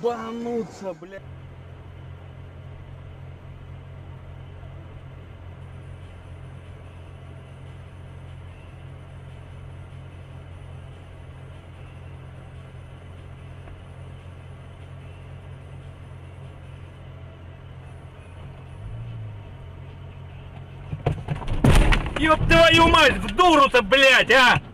ебануться, блядь. Ёб твою мать, в дуру-то, блядь, а!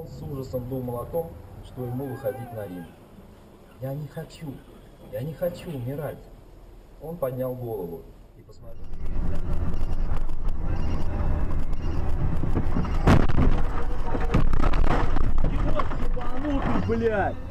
Он с ужасом думал о том, что ему выходить на ринг. «Я не хочу, я не хочу умирать!» Он поднял голову и посмотрел. Ебанутый, блядь!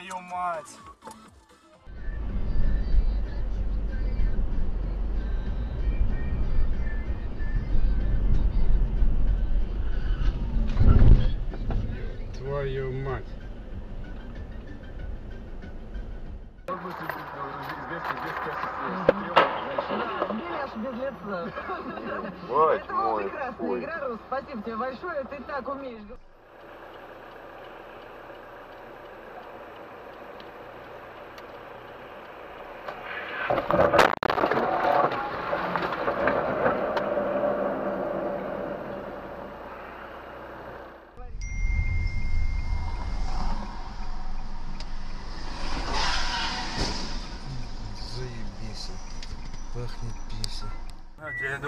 Твою мать! Твою мать. Беляш без лица. Мать Это была прекрасная игра, Рус. Спасибо тебе большое. Ты так умеешь. Заебись. Пахнет писей. Вера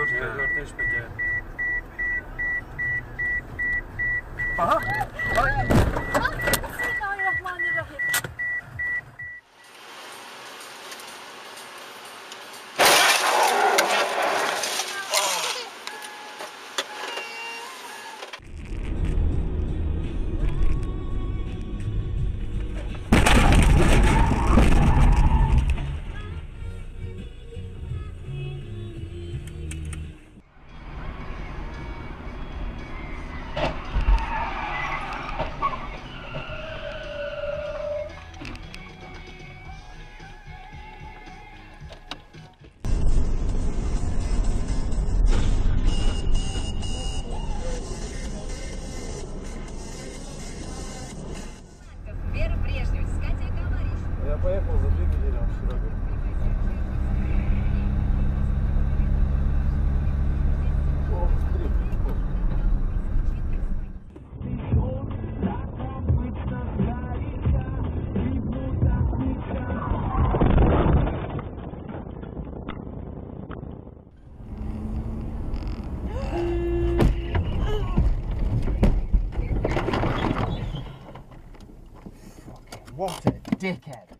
What a dickhead.